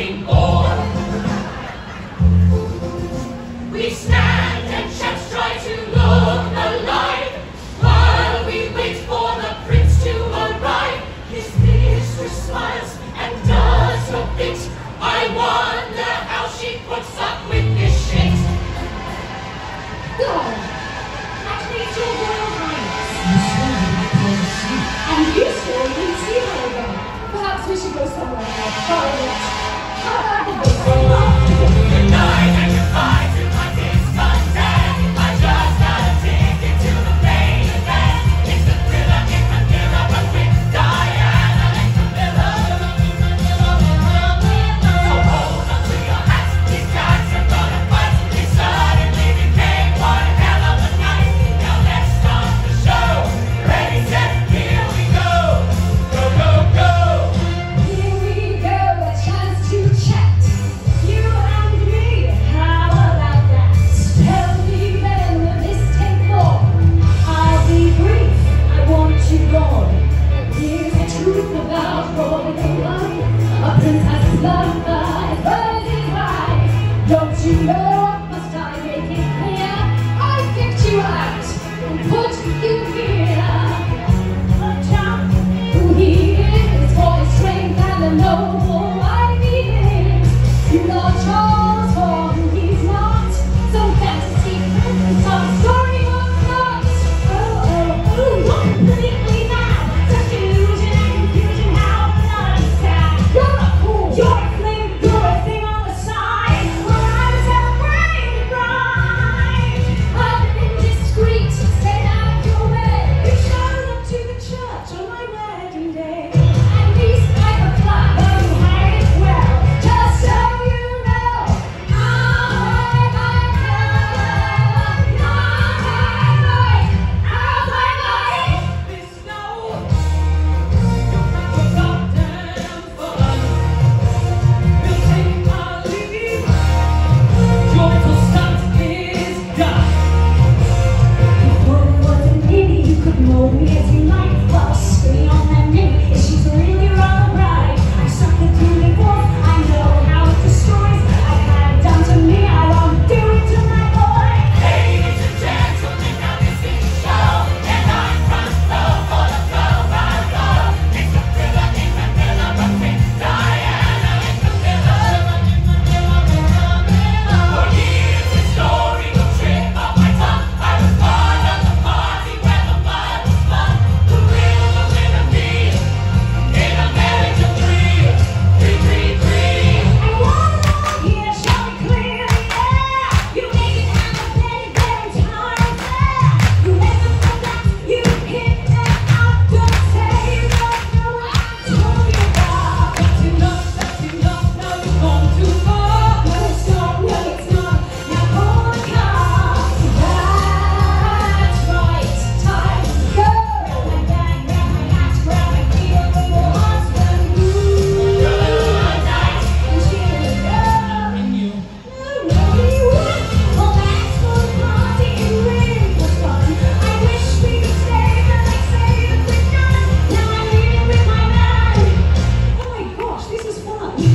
King Kong. Is the truth about holy life. A princess love by a burning light. Don't you know? why.